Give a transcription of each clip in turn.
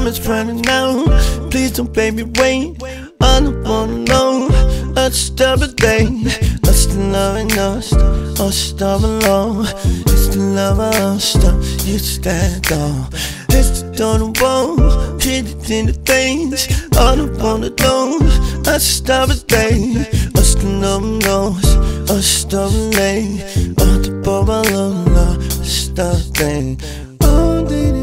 time is running out. Please don't baby wait. I don't wanna know. I just every day. I still loving us. I stop alone. It's the love I stop. You stand on. It's the don't wall. Hit it in the things. I don't wanna know. I just every day. I still love and us. I stop late. I the ball alone. Stop thing. Oh, did it go?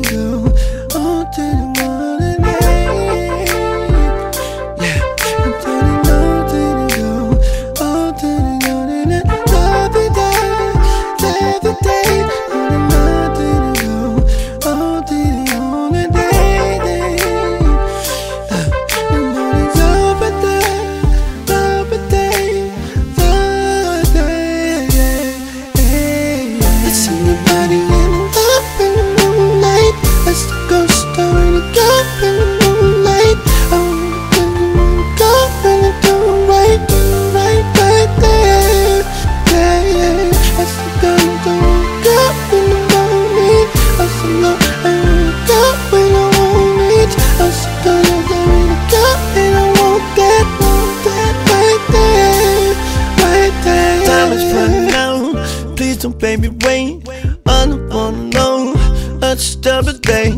So baby wait, I don't wanna know. Let's stop a day.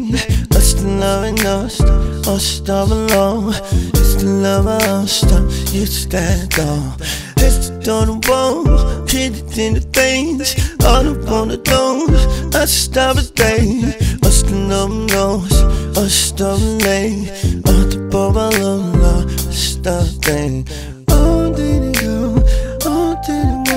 Us to love and us. Us stop alone. It's the love I stop. It's that all It's the on the wall Hit it in the things I don't wanna know. Let's stop a day. Us to love and us Us to lay. Us to bore my love Us to thing Oh did it go. Oh did it go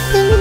nothing